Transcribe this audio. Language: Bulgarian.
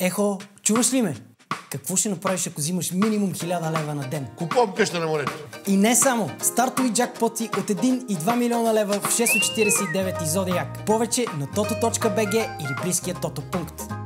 Ехо, чуваш ли ме? Какво ще направиш, ако взимаш минимум 1000 лева на ден? Купувам къща на морето. И не само. Стартови джакпоти от 1 и 2 милиона лева в 649 и Зодиак. Повече на toto.bg или близкия Тото пункт.